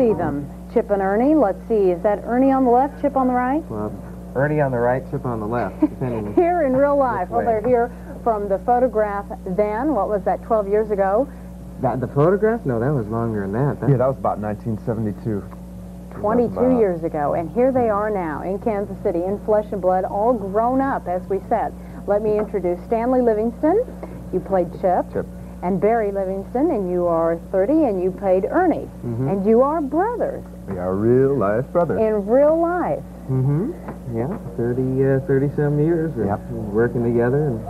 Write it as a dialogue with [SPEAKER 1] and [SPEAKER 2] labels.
[SPEAKER 1] see them. Chip and Ernie. Let's see. Is that Ernie on the left, Chip on the right?
[SPEAKER 2] Well, Ernie on the right, Chip on the left, depending.
[SPEAKER 1] Here in real life. Well, they're here from the photograph then. What was that, 12 years ago?
[SPEAKER 2] That, the photograph? No, that was longer than that. That-
[SPEAKER 3] Yeah, that was about 1972.
[SPEAKER 1] 22
[SPEAKER 3] Wow.
[SPEAKER 1] years ago. And here they are now in Kansas City, in flesh and blood, all grown up, as we said. Let me introduce Stanley Livingston. You played Chip.
[SPEAKER 3] Chip.
[SPEAKER 1] And Barry Livingston, and you are 30, and you played Ernie.
[SPEAKER 2] Mm-hmm.
[SPEAKER 1] And you are brothers
[SPEAKER 3] We are real life brothers.
[SPEAKER 1] in real life.
[SPEAKER 2] Mm-hmm. Yeah, 30, uh, 30 some years of
[SPEAKER 3] Yep.
[SPEAKER 2] working together and